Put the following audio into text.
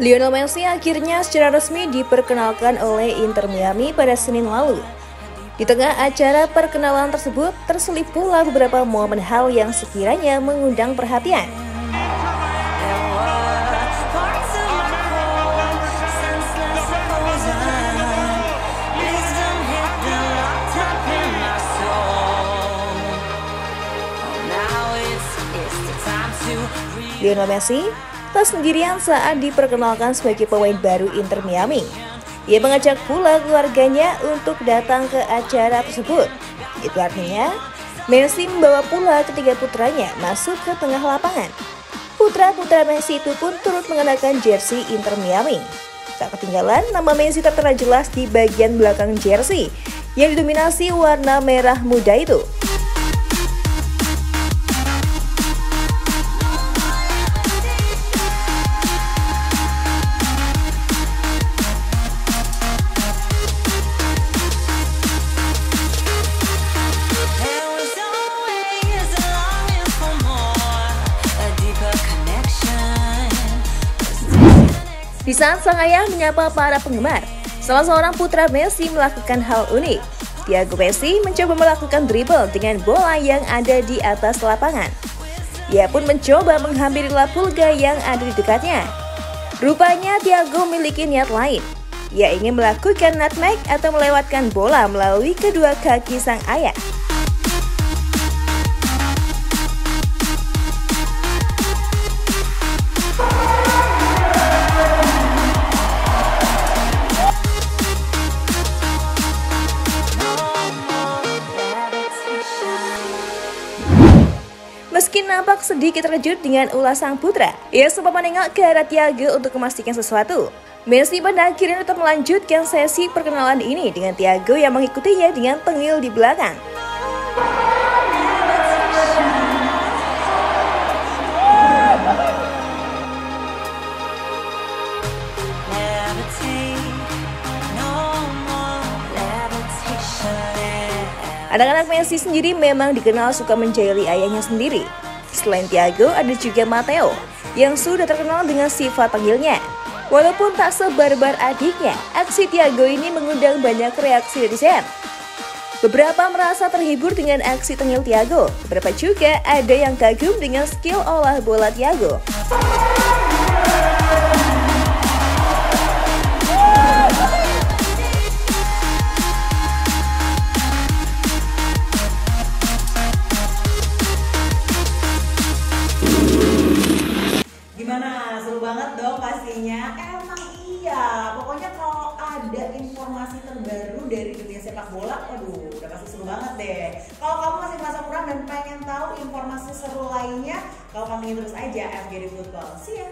Lionel Messi akhirnya secara resmi diperkenalkan oleh Inter Miami pada Senin lalu. Di tengah acara perkenalan tersebut, terselip pula beberapa momen hal yang sekiranya mengundang perhatian. Lionel Messi tak sendirian saat diperkenalkan sebagai pemain baru Inter Miami. Ia mengajak pula keluarganya untuk datang ke acara tersebut. Itu artinya, Messi membawa pula ketiga putranya masuk ke tengah lapangan. Putra-putra Messi itu pun turut mengenakan jersey Inter Miami. Tak ketinggalan, nama Messi tertera jelas di bagian belakang jersey yang didominasi warna merah muda itu. Di saat sang ayah menyapa para penggemar, salah seorang putra Messi melakukan hal unik. Thiago Messi mencoba melakukan dribble dengan bola yang ada di atas lapangan. Ia pun mencoba menghampiri Lapulga yang ada di dekatnya. Rupanya Thiago memiliki niat lain. Ia ingin melakukan nutmeg atau melewatkan bola melalui kedua kaki sang ayah. Nampak sedikit terkejut dengan ulah sang putra, ia sempat menengok ke arah Tiago untuk memastikan sesuatu. Messi pada akhirnya tetap melanjutkan sesi perkenalan ini dengan Tiago yang mengikutinya dengan tengil di belakang. Anak-anak Messi sendiri memang dikenal suka menjahili ayahnya sendiri. Selain Thiago, ada juga Matteo yang sudah terkenal dengan sifat panggilnya. Walaupun tak sebarbar adiknya, aksi Thiago ini mengundang banyak reaksi netizen. Beberapa merasa terhibur dengan aksi tengil Thiago, beberapa juga ada yang kagum dengan skill olah bola Thiago. Pastinya. Emang iya. Pokoknya kalau ada informasi terbaru dari dunia sepak bola, waduh, udah pasti seru banget deh. Kalau kamu masih merasa kurang dan pengen tahu informasi seru lainnya, kamu pantengin terus aja FGD Football. See ya.